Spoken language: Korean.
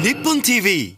日本 TV